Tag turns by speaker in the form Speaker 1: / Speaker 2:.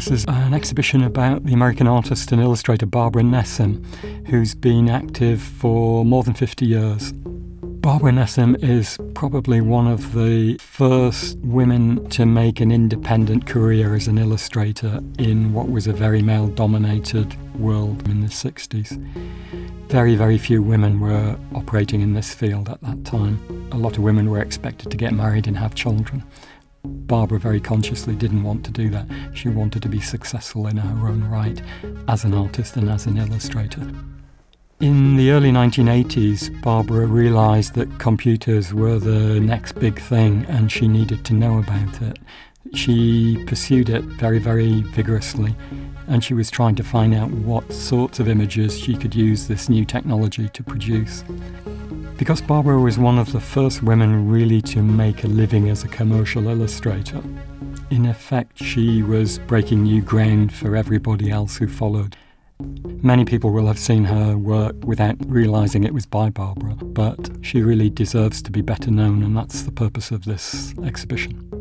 Speaker 1: this is an exhibition about the American artist and illustrator Barbara Nessim, who's been active for more than 50 years. Barbara Nessim is probably one of the first women to make an independent career as an illustrator in what was a very male dominated world in the 60s. Very, very few women were operating in this field at that time. A lot of women were expected to get married and have children. Barbara very consciously didn't want to do that. She wanted to be successful in her own right as an artist and as an illustrator. In the early 1980s, Barbara realised that computers were the next big thing and she needed to know about it. She pursued it very, very vigorously and she was trying to find out what sorts of images she could use this new technology to produce. Because Barbara was one of the first women really to make a living as a commercial illustrator, in effect, she was breaking new ground for everybody else who followed. Many people will have seen her work without realizing it was by Barbara, but she really deserves to be better known, and that's the purpose of this exhibition.